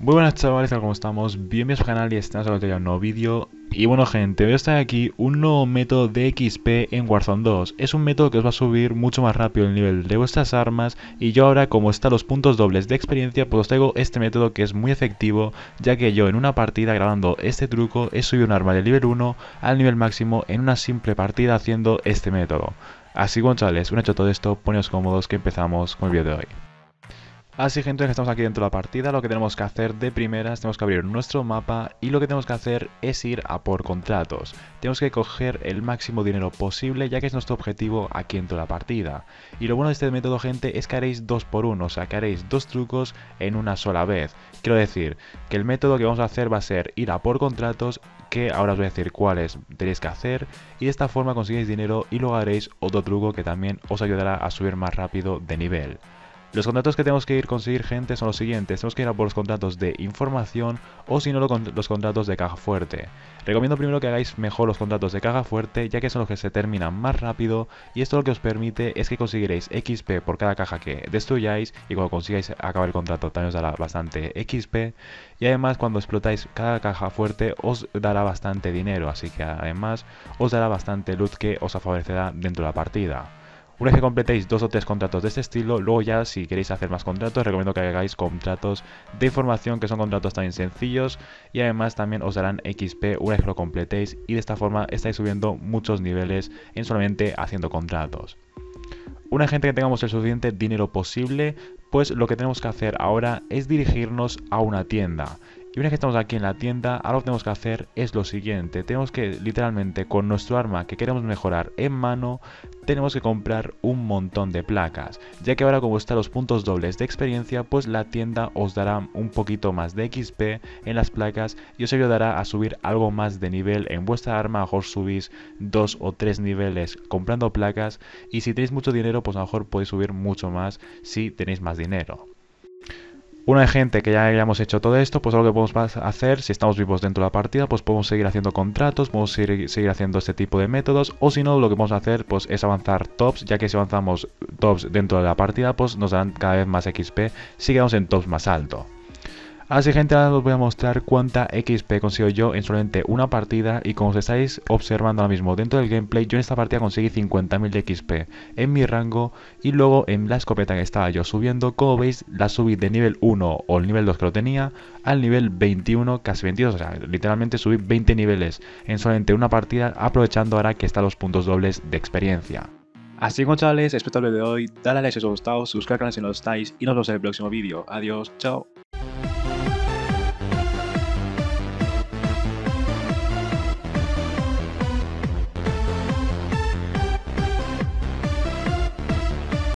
Muy buenas chavales, ¿cómo estamos? Bienvenidos al canal y estamos en otro nuevo vídeo. Y bueno gente, voy a estar aquí un nuevo método de XP en Warzone 2 Es un método que os va a subir mucho más rápido el nivel de vuestras armas. Y yo ahora como están los puntos dobles de experiencia Pues os traigo este método que es muy efectivo Ya que yo en una partida grabando este truco He subido un arma del nivel 1 al nivel máximo en una simple partida haciendo este método. Así que bueno chavales, una hecho todo esto, poneos cómodos que empezamos con el vídeo de hoy Así gente estamos aquí dentro de la partida, lo que tenemos que hacer de primeras, tenemos que abrir nuestro mapa y lo que tenemos que hacer es ir a por contratos. Tenemos que coger el máximo dinero posible ya que es nuestro objetivo aquí dentro de la partida. Y lo bueno de este método gente es que haréis dos por uno, o sea que haréis dos trucos en una sola vez. Quiero decir que el método que vamos a hacer va a ser ir a por contratos que ahora os voy a decir cuáles tenéis que hacer y de esta forma conseguís dinero y luego haréis otro truco que también os ayudará a subir más rápido de nivel. Los contratos que tenemos que ir conseguir, gente, son los siguientes. Tenemos que ir a por los contratos de información o si no los contratos de caja fuerte. Recomiendo primero que hagáis mejor los contratos de caja fuerte, ya que son los que se terminan más rápido y esto lo que os permite es que conseguiréis XP por cada caja que destruyáis y cuando consigáis acabar el contrato también os dará bastante XP y además cuando explotáis cada caja fuerte os dará bastante dinero, así que además os dará bastante luz que os favorecerá dentro de la partida. Una vez que completéis dos o tres contratos de este estilo, luego ya si queréis hacer más contratos, recomiendo que hagáis contratos de información, que son contratos también sencillos y además también os darán XP una vez que lo completéis y de esta forma estáis subiendo muchos niveles en solamente haciendo contratos. Una gente que tengamos el suficiente dinero posible, pues lo que tenemos que hacer ahora es dirigirnos a una tienda. Y una vez que estamos aquí en la tienda, ahora lo que tenemos que hacer es lo siguiente. Tenemos que literalmente con nuestro arma que queremos mejorar en mano, tenemos que comprar un montón de placas. Ya que ahora como están los puntos dobles de experiencia, pues la tienda os dará un poquito más de XP en las placas y os ayudará a subir algo más de nivel en vuestra arma. A lo mejor subís dos o tres niveles comprando placas y si tenéis mucho dinero, pues a lo mejor podéis subir mucho más si tenéis más dinero. Una gente que ya hayamos hecho todo esto, pues lo que podemos hacer, si estamos vivos dentro de la partida, pues podemos seguir haciendo contratos, podemos seguir, haciendo este tipo de métodos, o si no, lo que podemos hacer pues es avanzar tops, ya que si avanzamos tops dentro de la partida, pues nos dan cada vez más XP si quedamos en tops más alto. Así gente, ahora os voy a mostrar cuánta XP consigo yo en solamente una partida y como os estáis observando ahora mismo dentro del gameplay, yo en esta partida conseguí 50.000 de XP en mi rango y luego en la escopeta que estaba yo subiendo, como veis la subí de nivel 1 o el nivel 2 que lo tenía al nivel 21, casi 22, o sea, literalmente subí 20 niveles en solamente una partida aprovechando ahora que están los puntos dobles de experiencia. Así que chavales, espero el de hoy, dale a like si os ha gustado, suscríbete al canal si no lo estáis y nos vemos en el próximo vídeo. Adiós, chao.